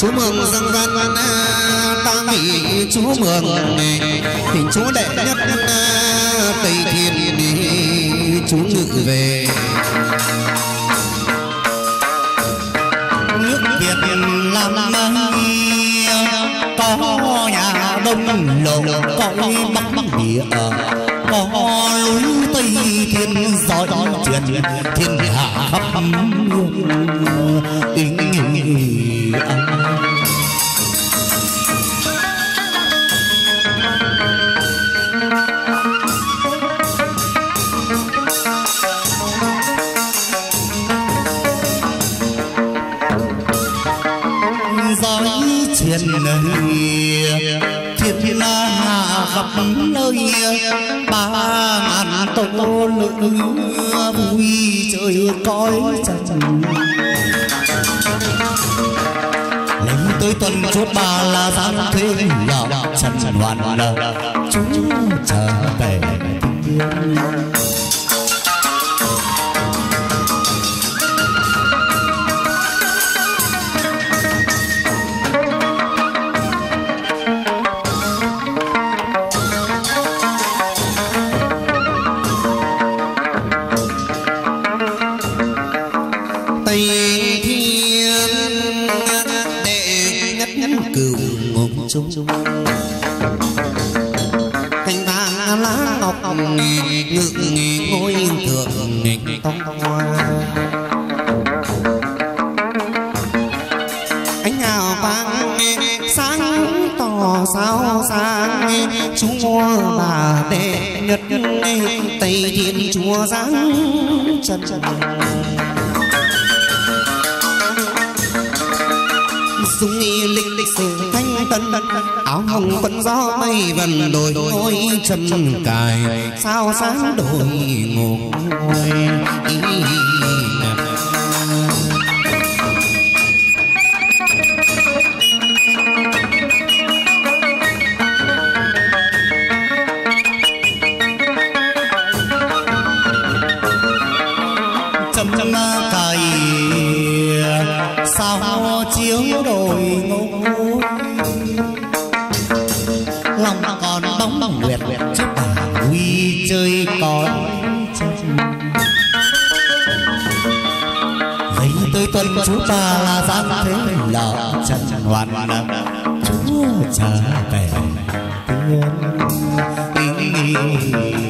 chú mừng dân dân ta nghĩ chú mừng hình chú đệ nhất tây thiên chú ngự về. Nước việt làm có nhà đông lộ có bắc địa có núi tây thiên giỏi, truyền thiên hạ khắp ý giới truyền thiên thiên hạ gặp nơi ba ngàn tô lượng vui trời coi trần. Lên tới tuần chốt ba là giang thế là trần hoàn là chúng trở về. tiên ngục trung thanh vàng lá ngọc ngự ngôi thượng tông hoa. Ánh hào vang sáng tỏ sao sáng. Chúa bà đệ nhất tây thiên chúa giáng chân chân dung nghi linh lịch sử tân áo hồng vẫn gió mây vần đồi ôi chân cài. Sao sáng đồi ngồi tuần chú bà là giang thế là chân hoàn chúa trở về tiên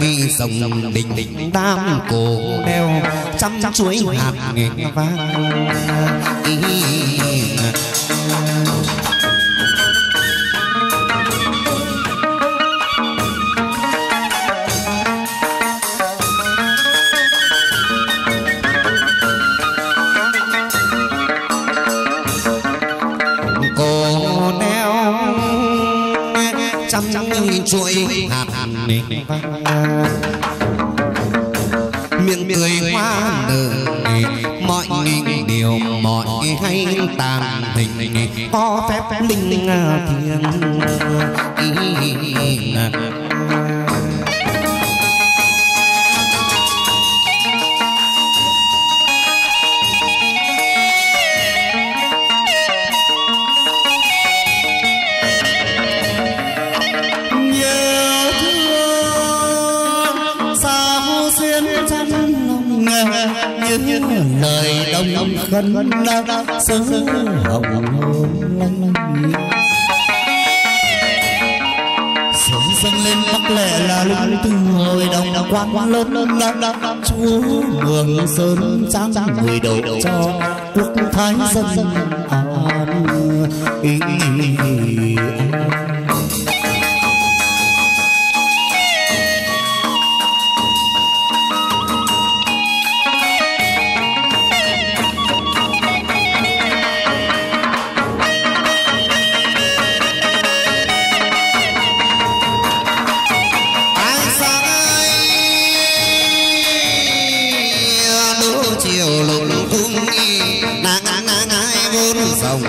nghi sông đình đình tam cổ đeo trăm chuối hạt nghẹn vang. Chuỗi hạt vang miệng cười hoa nở mọi điều, mọi hay tàn hình, có phép linh thiêng. Tiếng xuyên lòng nghe như lời đông khấn sớ hồng hôn lanh sớm dâng lên mắc lệ là linh từ hồi đồng quan lớn lớn lớn chúa mường sơn trang người đầu cho quốc thái dân an ý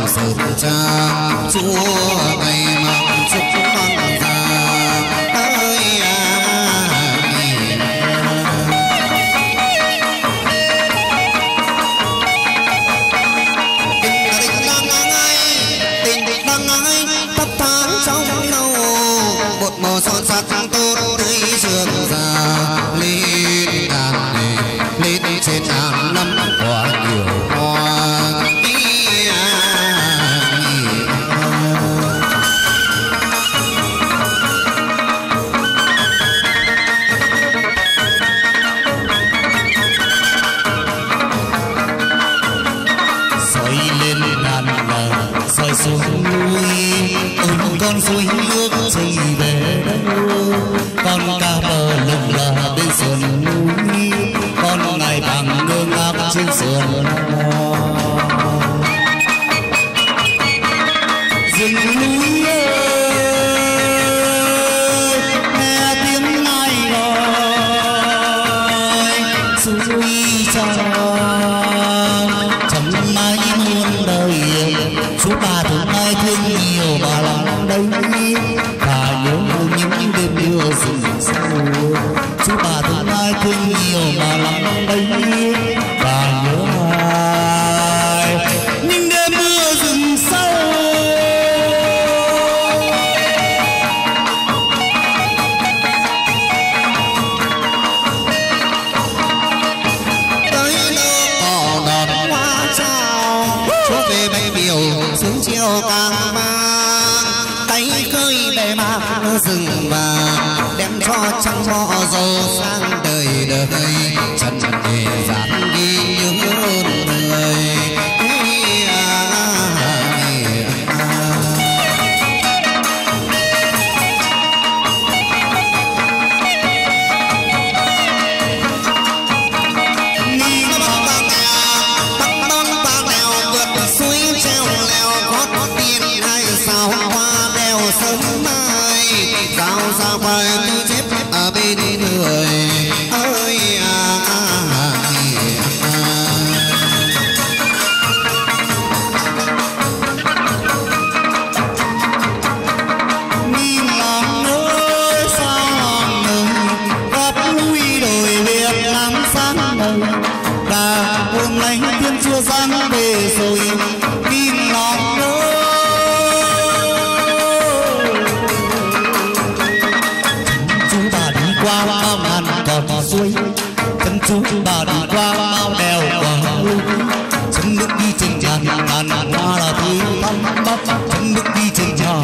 sự cha chúa ngày nước chảy về đâu con cá bờ lừng là bên sườn núi. Con này bằng ngơ ngác trên sườn rừng núi ơi, nghe tiếng ai gọi suối trong rừng và đem cho trăng mọ dầu sang đời đời. Chân nghề giản ghi như qua bao ngàn con suối, chân chú bà đi qua bao đèo quả núi chân nước đi trên tràn ngàn hoa là thứ thắm bắp chân nước đi trên tràn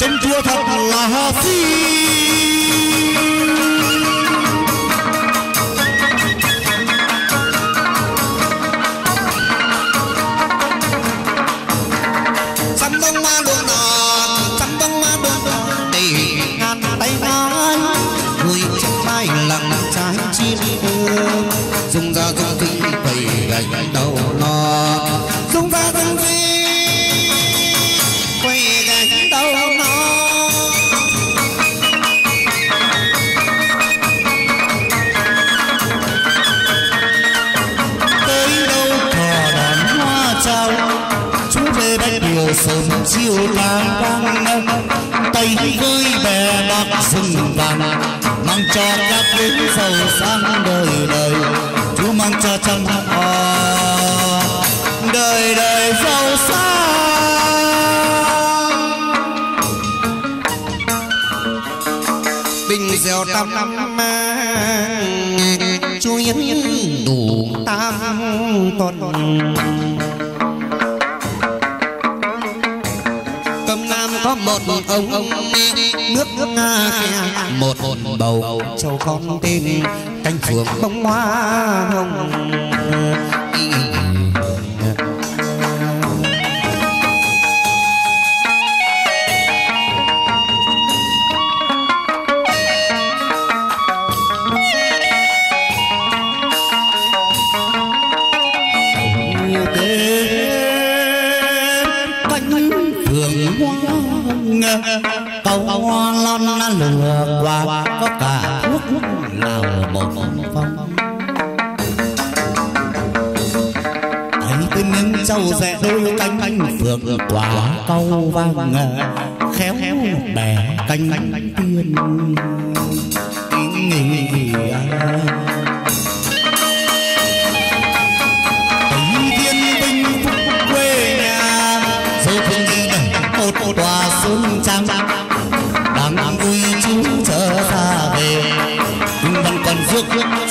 chân chúa thật là xinh bạc mang cho các đến giàu sang đời đời chú mang cho trăm hoa. Đời đời giàu sang. Bình gieo tam năm chú yến đủ tam tuần. Cầm nam có một ông nước nước nga khe một bầu châu con tên cánh phượng bông hoa hồng. nước lờ một phong. Thấy tôi miếng trâu rẽ đôi cánh cánh phượng quả câu vang khéo khéo bè canh tiên. Tiên nghỉ đang vui chú